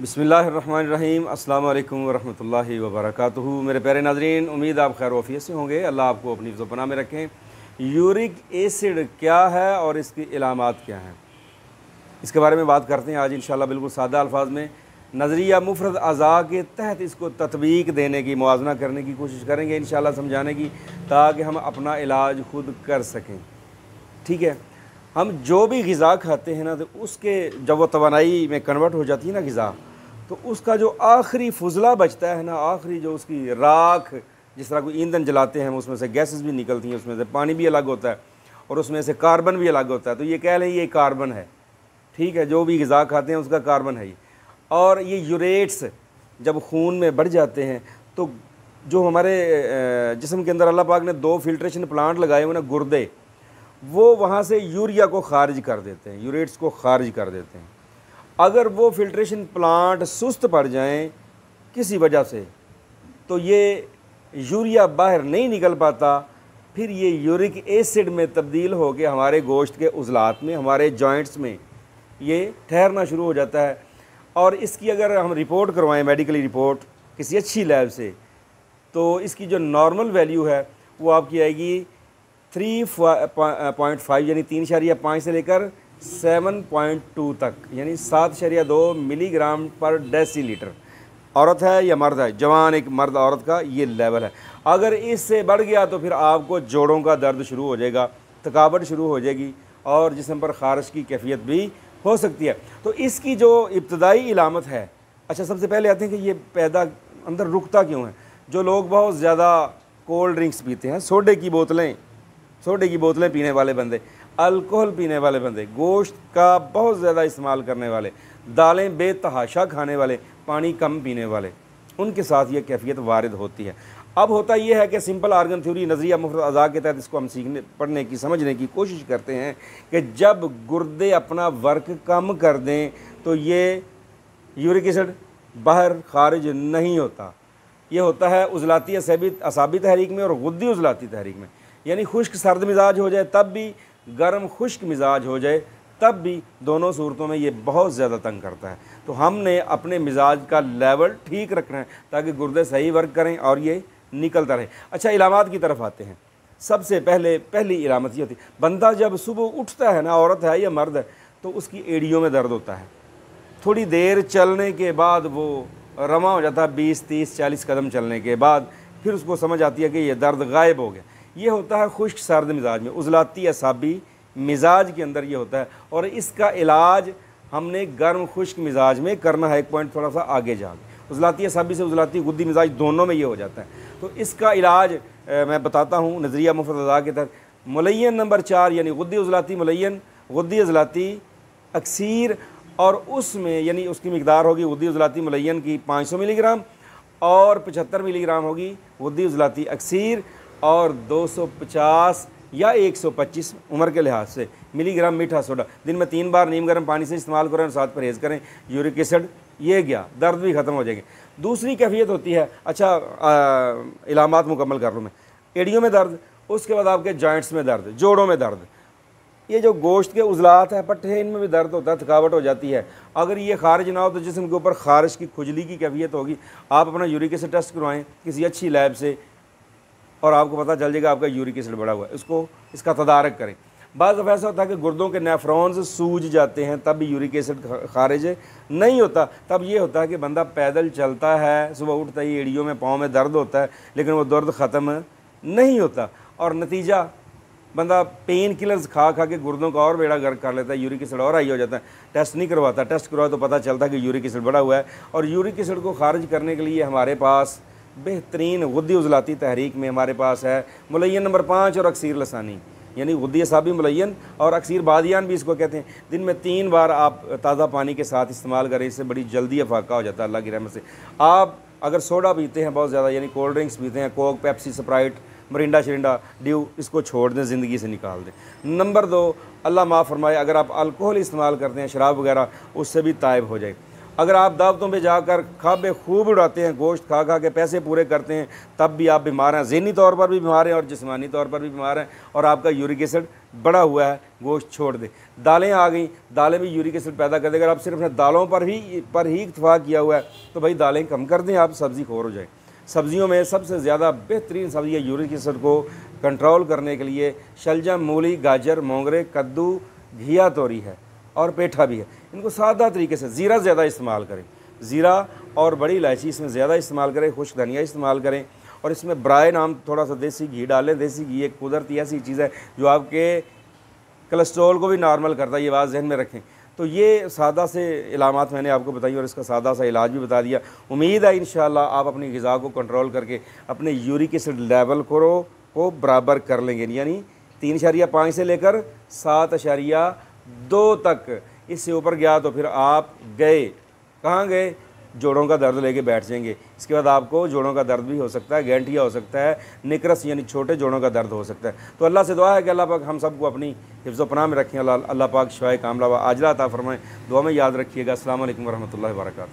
बिसमीम अल्लाम वबरक मेरे प्यारे नाजरीन, उम्मीद आप खैर वफ़ीत से होंगे। अल्लाह आपको अपनी पना में रखें। यूरिक एसिड क्या है और इसकी इलामत क्या हैं? इसके बारे में बात करते हैं आज इन बिल्कुल सादा अल्फाज में। नज़रिया मुफरत अज़ा के तहत इसको तत्वीक देने की मुजना करने की कोशिश करेंगे इन समझाने की, ताकि हम अपना इलाज खुद कर सकें। ठीक है? हम जो भी गज़ा खाते हैं ना तो उसके, जब वो तोानाई में कन्वर्ट हो जाती है ना गज़ा तो उसका जो आखिरी फजला बचता है ना, आखिरी जो उसकी राख, जिस तरह कोई ईंधन जलाते हैं उसमें से गैसेस भी निकलती हैं, उसमें से पानी भी अलग होता है और उसमें से कार्बन भी अलग होता है। तो ये कह लें, ये कार्बन है। ठीक है, जो भी गज़ा खाते हैं, उसका कार्बन है ये। और ये यूरेट्स जब खून में बढ़ जाते हैं तो जो हमारे जिसम के अंदर अल्लाह पाक ने दो फिल्ट्रेशन प्लांट लगाए हुए ना, गुर्दे, वो वहाँ से यूरिया को खारिज कर देते हैं, यूरेट्स को खारिज कर देते हैं। अगर वो फिल्ट्रेशन प्लांट सुस्त पड़ जाएँ किसी वजह से तो ये यूरिया बाहर नहीं निकल पाता। फिर ये यूरिक एसिड में तब्दील हो के हमारे गोश्त के उजलात में, हमारे जॉइंट्स में ये ठहरना शुरू हो जाता है। और इसकी अगर हम रिपोर्ट करवाएँ मेडिकली रिपोर्ट किसी अच्छी लैब से तो इसकी जो नॉर्मल वैल्यू है, वो आपकी आएगी थ्री पॉइंट फाइव यानी तीन शरिया पाँच से लेकर सेवन पॉइंट टू तक, यानी सात शरिया दो मिलीग्राम पर डेसी लीटर औरत है या मर्द है? जवान, एक मर्द औरत का ये लेवल है। अगर इससे बढ़ गया तो फिर आपको जोड़ों का दर्द शुरू हो जाएगा, थकावट शुरू हो जाएगी, और जिसम पर खारिश की कैफियत भी हो सकती है। तो इसकी जो इब्तदाई इलामत है अच्छा सबसे पहले आते हैं कि ये पैदा अंदर रुकता क्यों है? जो लोग बहुत ज़्यादा कोल्ड ड्रिंक्स पीते हैं, सोडे की बोतलें, सोडे की बोतलें पीने वाले बंदे अल्कोहल पीने वाले बंदे, गोश्त का बहुत ज़्यादा इस्तेमाल करने वाले, दालें बेतहाशा खाने वाले, पानी कम पीने वाले, उनके साथ ये कैफियत वारद होती है। अब होता यह है कि सिंपल आर्गन थ्योरी, नज़रिया मुफ़्त अज़ा के तहत इसको हम सीखने, पढ़ने की, समझने की कोशिश करते हैं कि जब गुर्दे अपना वर्क कम कर दें तो ये यूरिक एसिड बाहर खारिज नहीं होता। ये होता है उजलाती असाबी तहरीक में और गुद्दी उजलाती तहरीक में। यानी खुश्क, सर्द मिजाज हो जाए, तब भी गर्म खुश्क मिजाज हो जाए, तब भी दोनों सूरतों में ये बहुत ज़्यादा तंग करता है। तो हमने अपने मिजाज का लेवल ठीक रखना है, ताकि गुर्दे सही वर्क करें और ये निकलता रहे। अच्छा इलामत की तरफ़ आते हैं। सबसे पहले, पहली इलामत ये होती है, बंदा जब सुबह उठता है ना, औरत है या मर्द है तो उसकी एड़ियों में दर्द होता है। थोड़ी देर चलने के बाद वो रवा हो जाता है, बीस, तीस, चालीस कदम चलने के बाद, फिर उसको समझ आती है कि ये दर्द गायब हो गया। ये होता है खुश्क सर्द मिजाज में, उजलाती असाबी मिजाज के अंदर ये होता है। और इसका इलाज हमने गर्म खुश्क मिजाज में करना है, एक पॉइंट थोड़ा सा आगे जाके। उजलाती असाबी से उजलाती गुद्दी मिजाज दोनों में ये हो जाता है। तो इसका इलाज मैं बताता हूँ नज़रिया मुफत अदा के तहत। मुलैन नंबर चार, यानी गुद्दी उजलाती मुलैन गुद्दी अजलाती अक्सीर, और उसमें, यानी उसकी मकदार होगी गुद्दी उजलाती मुलैन की 500 मिलीग्राम, और 75 मिलीग्राम होगी गुद्दी उजलाती अक्सीर। और 250 या 125 उम्र के लिहाज से। मिलीग्राम मीठा सोडा। दिन में तीन बार नीम गर्म पानी से इस्तेमाल करें और साथ परहेज़ करें। यूरिक एसिड, ये गया दर्द भी ख़त्म हो जाएगी। दूसरी कैफियत होती है अच्छा इलामत मुकम्मल कर लूँ मैं। एडियो में दर्द, उसके बाद आपके जॉइंट्स में दर्द, जोड़ों में दर्द। ये जो गोश्त के उजलात हैं, पट्टे इनमें भी दर्द होता है, थकावट हो जाती है। अगर ये खारिज ना हो तो जिसम के ऊपर खारिश की खुजली की कैफियत होगी। आप अपना यूरिक एसिड टेस्ट करवाएँ किसी अच्छी लैब से और आपको पता चल जाएगा आपका यूरिक एसिड बढ़ा हुआ है। इसको, इसका तदारक करें। बाद ऐसा होता है कि गुर्दों के नेफ्रॉन्स सूज जाते हैं, तब भी यूरिक एसिड खारिज नहीं होता, तब ये होता है कि बंदा पैदल चलता है, सुबह उठता ही एड़ियों में, पाँव में दर्द होता है, लेकिन वो दर्द ख़त्म नहीं होता। और नतीजा, बंदा पेन किलर्स खा खा के गुर्दों का और बेड़ा गर्क कर लेता है, यूरिक एसिड और आई हो जाता है। टेस्ट नहीं करवाता टेस्ट करवाए तो पता चलता है कि यूरिक एसिड बढ़ा हुआ है। और यूरिक एसिड को खारिज करने के लिए हमारे पास बेहतरीन गुद्दी उजलाती तहरीक में हमारे पास है। मुलैन नंबर पाँच और अक्सर लसानी। यानी गुद्दी साबी मुलैन और अक्सर बादियान भी इसको कहते हैं। दिन में तीन बार आप ताज़ा पानी के साथ इस्तेमाल करें, इससे बड़ी जल्दी अफाका हो जाता है, अल्लाह की रहमत से। आप अगर सोडा पीते हैं बहुत ज़्यादा, यानी कोल्ड ड्रिंक्स पीते हैं, कोक, पेप्सी, स्प्राइट, मरिंडा, शरिंडा, ड्यू, इसको छोड़ दें, ज़िंदगी से निकाल दें। नंबर दो, अल्लाह माफ़ फरमाए, अगर आप अल्कोहल इस्तेमाल करते हैं, शराब वगैरह, उससे भी तायब हो जाए। अगर आप दावतों पे जाकर खाबे खूब उड़ाते हैं, गोश्त खा खा के पैसे पूरे करते हैं, तब भी आप बीमार हैं। जहनी तौर पर भी बीमार हैं और जिसमानी तौर पर भी बीमार हैं और आपका यूरिक एसिड बढ़ा हुआ है, गोश्त छोड़ दे। दालें आ गई, दालें भी यूरिक एसिड पैदा कर दे। अगर आप सिर्फ़ दालों पर ही पर ही इतफाक़ किया हुआ है तो भाई दालें कम कर दें, आप सब्ज़ी खोर हो जाए। सब्ज़ियों में सबसे ज़्यादा बेहतरीन सब्ज़ी है यूरिक एसिड को कंट्रोल करने के लिए शलजम, मूली, गाजर, मोंगरे, कद्दू, घिया तोरी है। और पेठा भी है। इनको सादा तरीके से, ज़ीरा ज़्यादा इस्तेमाल करें। ज़ीरा और बड़ी इलायची इसमें ज़्यादा इस्तेमाल करें खुश धनिया इस्तेमाल करें। और इसमें ब्राय नाम थोड़ा सा देसी घी डालें। देसी घी एक कुदरती ऐसी चीज़ है जो आपके कोलेस्ट्रॉल को भी नॉर्मल करता है, ये बात जहन में रखें। तो ये सादा से इलामत मैंने आपको बताई और इसका सादा सा इलाज भी बता दिया। उम्मीद है इन आप अपनी गज़ा को कंट्रोल करके अपने यूरिक एसिड लेवल को को बराबर कर लेंगे। यानी तीन अशारिया पाँच से लेकर सात अशारिया दो तक। इससे ऊपर गया तो फिर आप गए। कहाँ गए? जोड़ों का दर्द लेके बैठ जाएँगे। इसके बाद आपको जोड़ों का दर्द भी हो सकता है गेंटिया हो सकता है, निकरस यानी छोटे जोड़ों का दर्द हो सकता है। तो अल्लाह से दुआ है कि अल्लाह पाक हम सबको अपनी हिफ्ज़ पना में रखें। अल्लाह पाक शवाय कामला आजला ता फरमाएँ। दुआ में याद रखिएगा। असल वरहमल वर्का